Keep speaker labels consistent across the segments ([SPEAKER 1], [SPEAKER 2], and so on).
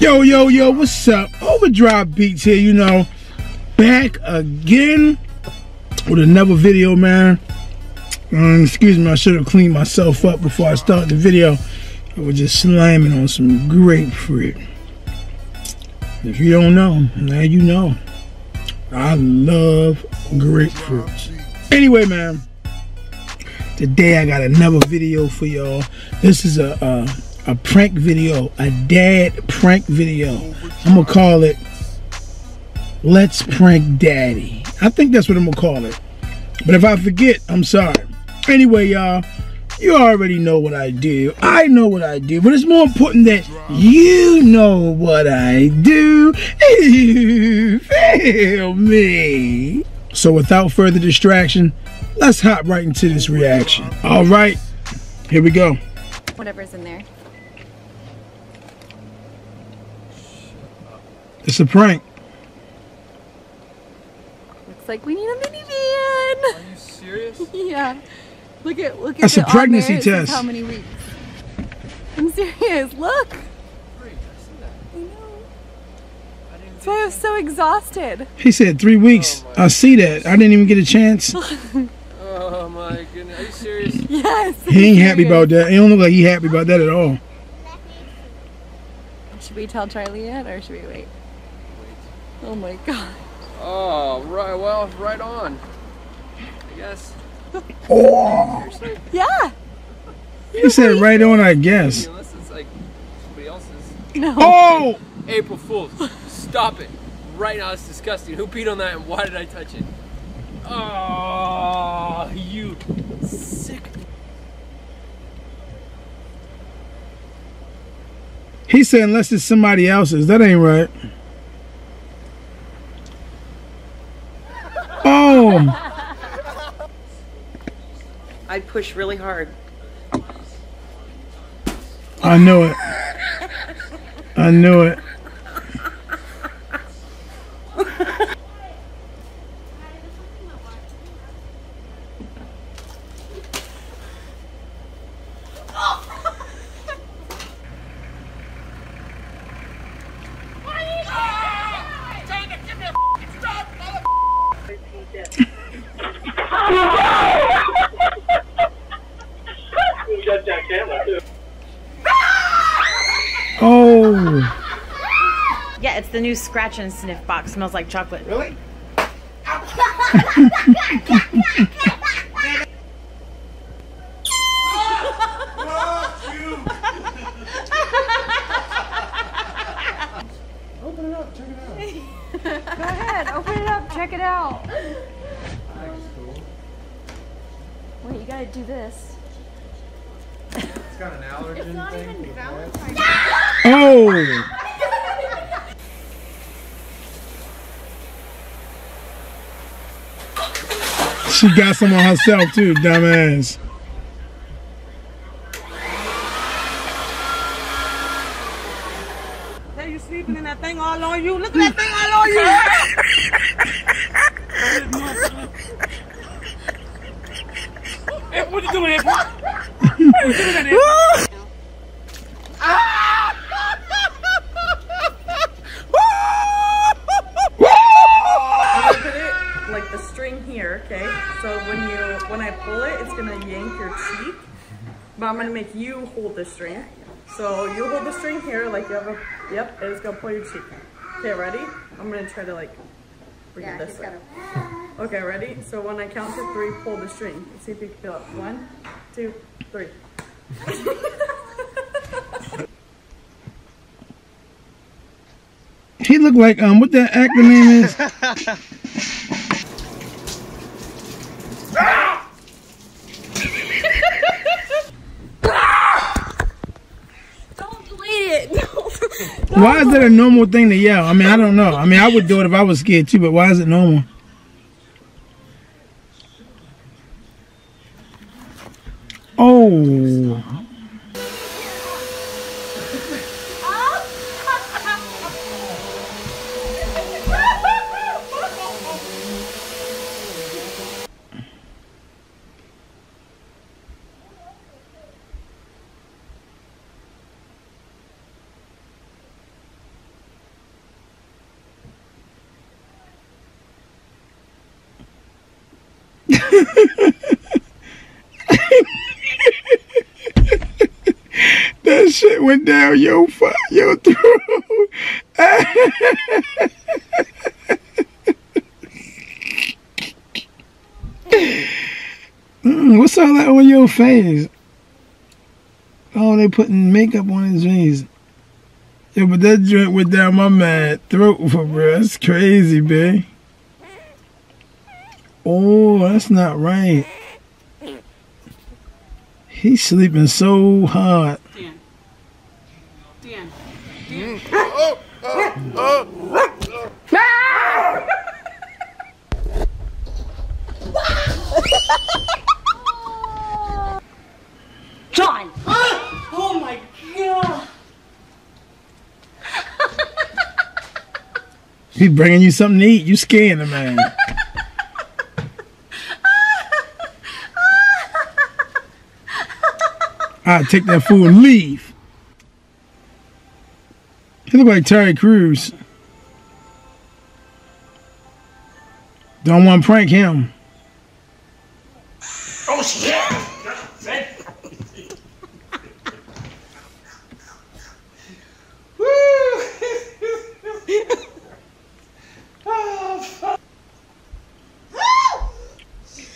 [SPEAKER 1] Yo, yo, yo, what's up? Overdrive Beatz here, you know, back again with another video, man. Um, excuse me, I should have cleaned myself up before I start the video. I was just slamming on some grapefruit. If you don't know, now you know. I love grapefruits. Anyway, man, today I got another video for y'all. This is a, a, a prank video, a dad prank video. I'm gonna call it Let's Prank Daddy. I think that's what I'm gonna call it. But if I forget, I'm sorry. Anyway, y'all, you already know what I do. I know what I do, but it's more important that you know what I do. You feel me? So without further distraction, let's hop right into this reaction. All right, here we go.
[SPEAKER 2] Whatever's in there.
[SPEAKER 1] It's a prank.
[SPEAKER 2] Looks like we need a minivan.
[SPEAKER 3] Are you serious?
[SPEAKER 2] yeah. Look at look at
[SPEAKER 1] That's a
[SPEAKER 2] it on
[SPEAKER 1] pregnancy
[SPEAKER 2] there.
[SPEAKER 1] Test.
[SPEAKER 2] How many weeks? I'm serious. Look.
[SPEAKER 3] Great, I see that.
[SPEAKER 2] I know.
[SPEAKER 3] I didn't
[SPEAKER 2] That's why I was so exhausted.
[SPEAKER 1] He said three weeks. Oh, I see that. I didn't even get a chance.
[SPEAKER 3] Oh my goodness, are you serious?
[SPEAKER 2] Yes.
[SPEAKER 1] He ain't happy about that. He don't look like he happy about that at all.
[SPEAKER 2] Should we tell Charlie yet, or should we wait? Oh my god.
[SPEAKER 3] Oh, right, well, right on. I guess.
[SPEAKER 1] Oh,
[SPEAKER 2] Yeah.
[SPEAKER 1] he said right on, I guess.
[SPEAKER 3] Unless it's like somebody else's.
[SPEAKER 2] No.
[SPEAKER 1] Oh,
[SPEAKER 3] April Fool's. Stop it. Right now, it's disgusting. Who peed on that and why did I touch it? Oh, you sick.
[SPEAKER 1] he said unless it's somebody else's. That ain't right. Oh,
[SPEAKER 4] I'd push really hard.
[SPEAKER 1] I knew it. I knew it. Oh,
[SPEAKER 5] Yeah, it's the new scratch and sniff box. Smells like chocolate.
[SPEAKER 6] Really? Open it up, check it out.
[SPEAKER 2] Go ahead. Open it up. Check it out. Wait, you gotta do this.
[SPEAKER 6] It's got an allergen thing. for the plants.
[SPEAKER 1] oh. She got some on herself too, dumbass.
[SPEAKER 4] Hey, you sleeping in that thing all on you? Look at that thing all on you!
[SPEAKER 3] Hey, what you doing
[SPEAKER 4] like the string here, okay? So when you when I pull it, it's gonna yank your cheek. But I'm gonna make you hold the string. So you hold the string here, like you have a yep, and it's gonna pull your cheek. Okay, ready? I'm gonna try to like bring it this way. Okay, ready? So when I count to three, pull the string. Let's see if you can feel it. One, two, three.
[SPEAKER 1] He looked like um, what that actor name is?
[SPEAKER 2] Don't delete it.
[SPEAKER 1] Why is that a normal thing to yell? I mean, I don't know. I mean, I would do it if I was scared too, but why is it normal? Oh. went down your your throat. Mm, what's all that on your face? Oh, they putting makeup on his face. Yeah, but that joint went down my mad throat for bro. That's crazy, babe. Oh, that's not right. He's sleeping so hard.
[SPEAKER 7] Dan. Dan.
[SPEAKER 5] John!
[SPEAKER 7] Oh my god!
[SPEAKER 1] He's bringing you something to eat. You scaring the man. I'll take that food and leave. He look like Terry Crews. Don't want to prank him. Oh shit!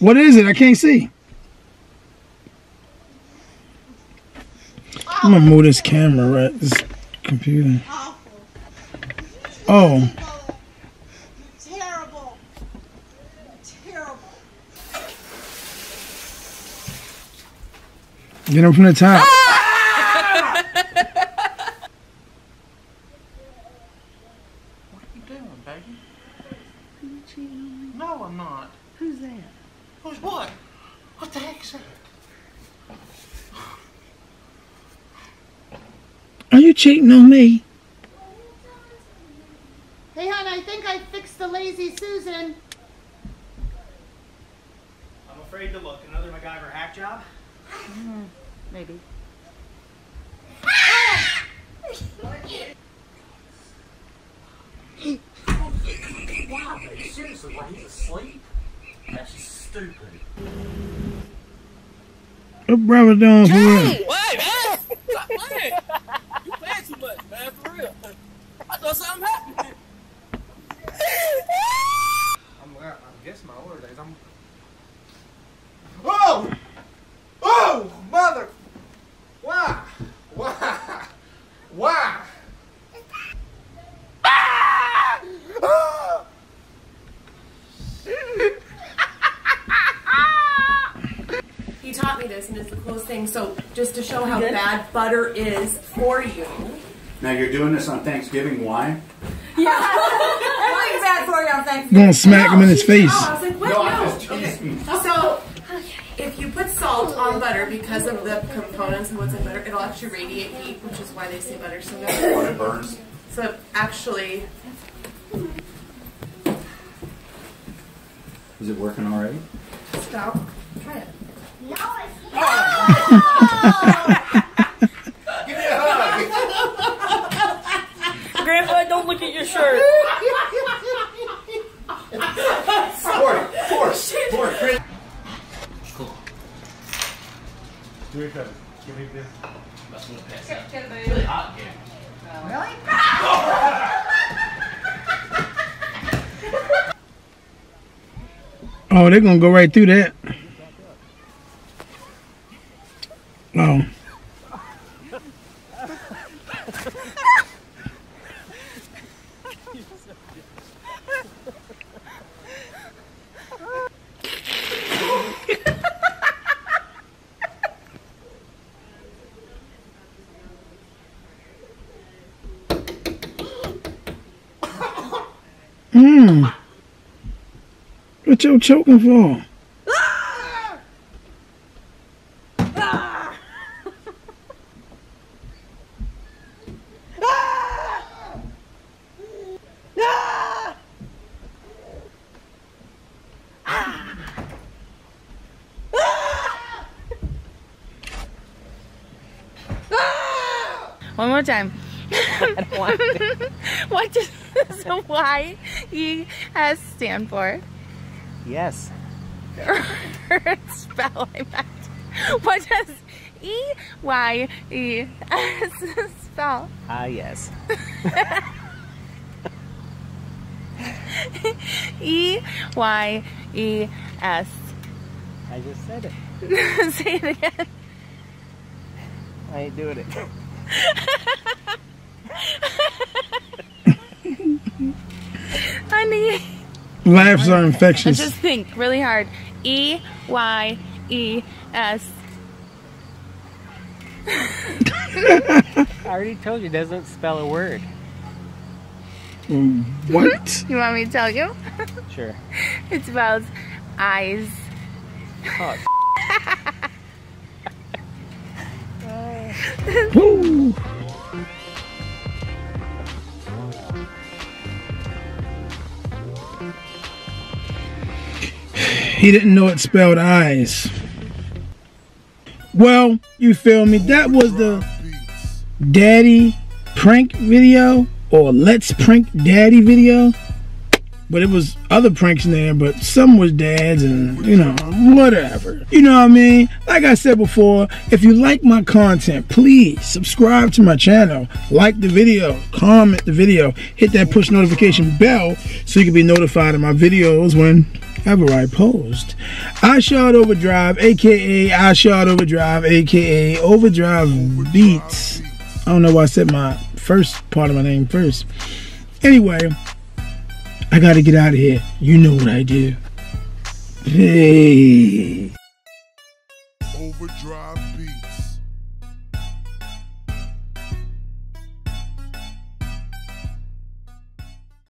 [SPEAKER 1] What is it? I can't see. I'm gonna move this camera right. This computer. Oh,
[SPEAKER 8] Terrible. Terrible.
[SPEAKER 1] get him from the top.
[SPEAKER 6] What are you doing, baby? No, I'm not.
[SPEAKER 8] Who's that?
[SPEAKER 6] Who's what? What the heck's that?
[SPEAKER 1] Are you cheating on me?
[SPEAKER 8] Hey, hon, I think I fixed the lazy Susan.
[SPEAKER 9] I'm afraid to look. Another MacGyver hack job?
[SPEAKER 5] Hmm, maybe.
[SPEAKER 6] Wow, seriously, while he's asleep? That's just stupid.
[SPEAKER 1] What brother doing for real?
[SPEAKER 3] Wait, man! Stop playing! You playing too much, man, for real. I thought something happened.
[SPEAKER 6] I'm, I guess my older days, I'm. Whoa! Oh, mother! Why? Why? Why? Ah!
[SPEAKER 10] He taught me this, and it's the coolest thing. So, just to show how bad butter is for you.
[SPEAKER 11] Now you're doing this on Thanksgiving. Why?
[SPEAKER 10] Yeah. Why bad for you on Thanksgiving?
[SPEAKER 1] Gonna smack him in his face.
[SPEAKER 10] Oh, I was like, what?
[SPEAKER 11] No,
[SPEAKER 10] No.
[SPEAKER 11] I'm just
[SPEAKER 10] Okay. So, if you put salt on butter because of the components and what's in butter, it'll actually radiate heat, which is why they say butter's so good.
[SPEAKER 11] When it burns.
[SPEAKER 10] So, actually,
[SPEAKER 11] Is it working already?
[SPEAKER 10] stop. Try it.
[SPEAKER 6] Give me a hug!
[SPEAKER 7] Grandpa, don't look at your shirt.
[SPEAKER 6] Forty, force, force, Chris.
[SPEAKER 9] Do me a favor. Give me this.
[SPEAKER 1] Oh, they're gonna go right through that. Oh. Hmm. What you choking for?
[SPEAKER 5] One more time. what does why he has stand for?
[SPEAKER 9] Yes.
[SPEAKER 5] spell I meant. What does E Y E S spell?
[SPEAKER 8] Ah, yes.
[SPEAKER 5] E Y E S.
[SPEAKER 8] I just said it.
[SPEAKER 5] Say it again.
[SPEAKER 8] I ain't doing it.
[SPEAKER 5] Honey.
[SPEAKER 1] Laughs are infectious.
[SPEAKER 5] Just think really hard. E Y E S.
[SPEAKER 8] I already told you it doesn't spell a word.
[SPEAKER 1] Mm, what?
[SPEAKER 5] You want me to tell you?
[SPEAKER 8] Sure.
[SPEAKER 5] It spells eyes.
[SPEAKER 8] Oh,
[SPEAKER 1] He didn't know it spelled eyes. Well, you feel me? That was the daddy prank video or let's prank daddy video. But it was other pranks in there, but some was dads and, you know, whatever. You know what I mean? Like I said before, if you like my content, please subscribe to my channel, like the video, comment the video, hit that push notification bell so you can be notified of my videos whenever I post. Ishad Overdrive, aka Ishad Overdrive, aka Overdrive Beatz. I don't know why I said my first part of my name first. Anyway, I gotta get out of here. You know what I do. Hey.